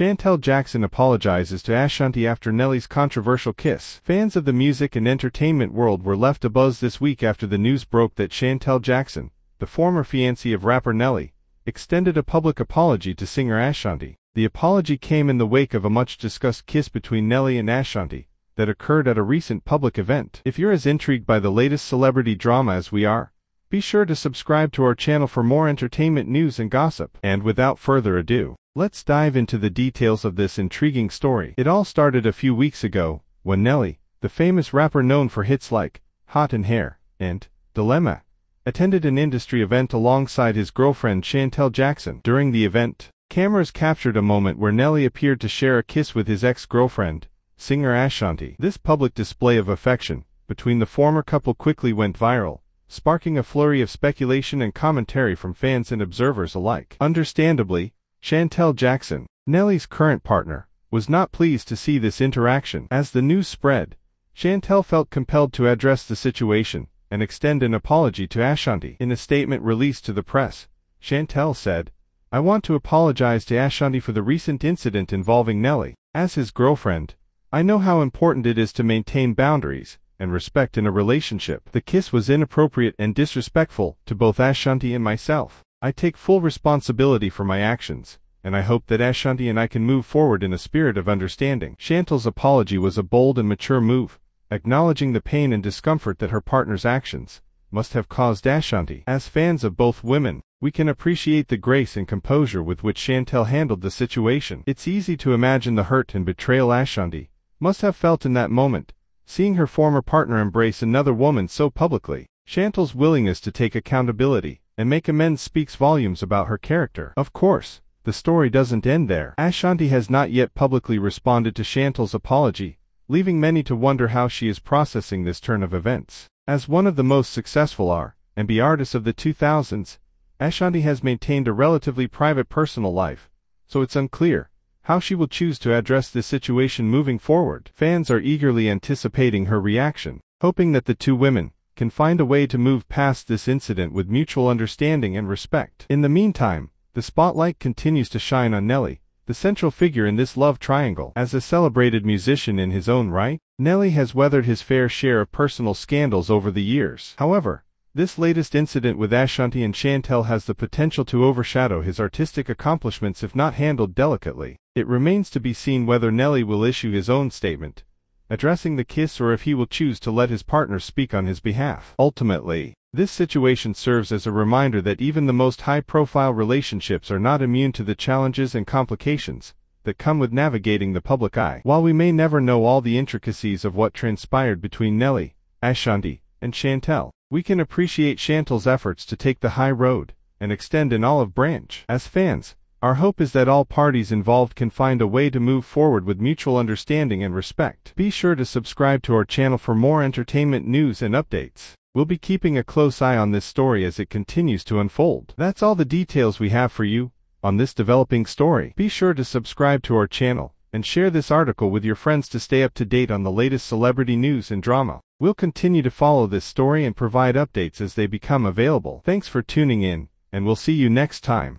Shantel Jackson apologizes to Ashanti after Nelly's controversial kiss. Fans of the music and entertainment world were left abuzz this week after the news broke that Shantel Jackson, the former fiancée of rapper Nelly, extended a public apology to singer Ashanti. The apology came in the wake of a much-discussed kiss between Nelly and Ashanti that occurred at a recent public event. If you're as intrigued by the latest celebrity drama as we are, be sure to subscribe to our channel for more entertainment news and gossip. And without further ado, let's dive into the details of this intriguing story. It all started a few weeks ago, when Nelly, the famous rapper known for hits like Hot in Herre and Dilemma, attended an industry event alongside his girlfriend Shantel Jackson. During the event, Cameras captured a moment where Nelly appeared to share a kiss with his ex-girlfriend, singer Ashanti. This public display of affection between the former couple quickly went viral, sparking a flurry of speculation and commentary from fans and observers alike. Understandably, Shantel Jackson, Nelly's current partner, was not pleased to see this interaction. As the news spread, Shantel felt compelled to address the situation and extend an apology to Ashanti. In a statement released to the press, Shantel said, I want to apologize to Ashanti for the recent incident involving Nelly. As his girlfriend, I know how important it is to maintain boundaries and respect in a relationship. The kiss was inappropriate and disrespectful to both Ashanti and myself. I take full responsibility for my actions, and I hope that Ashanti and I can move forward in a spirit of understanding. Shantel's apology was a bold and mature move, acknowledging the pain and discomfort that her partner's actions must have caused Ashanti. As fans of both women, we can appreciate the grace and composure with which Shantel handled the situation. It's easy to imagine the hurt and betrayal Ashanti must have felt in that moment, seeing her former partner embrace another woman so publicly. Shantel's willingness to take accountability and make amends speaks volumes about her character. Of course, the story doesn't end there. Ashanti has not yet publicly responded to Shantel's apology, leaving many to wonder how she is processing this turn of events. As one of the most successful R&B artists of the 2000s, Ashanti has maintained a relatively private personal life, so it's unclear how she will choose to address this situation moving forward. Fans are eagerly anticipating her reaction, hoping that the two women can find a way to move past this incident with mutual understanding and respect. In the meantime, the spotlight continues to shine on Nelly, the central figure in this love triangle. As a celebrated musician in his own right, Nelly has weathered his fair share of personal scandals over the years. However, this latest incident with Ashanti and Shantel has the potential to overshadow his artistic accomplishments if not handled delicately. It remains to be seen whether Nelly will issue his own statement, addressing the kiss or if he will choose to let his partner speak on his behalf. Ultimately, this situation serves as a reminder that even the most high-profile relationships are not immune to the challenges and complications that come with navigating the public eye. While we may never know all the intricacies of what transpired between Nelly, Ashanti, and Shantel, we can appreciate Shantel's efforts to take the high road and extend an olive branch. As fans, our hope is that all parties involved can find a way to move forward with mutual understanding and respect. Be sure to subscribe to our channel for more entertainment news and updates. We'll be keeping a close eye on this story as it continues to unfold. That's all the details we have for you on this developing story. Be sure to subscribe to our channel and share this article with your friends to stay up to date on the latest celebrity news and drama. We'll continue to follow this story and provide updates as they become available. Thanks for tuning in, and we'll see you next time.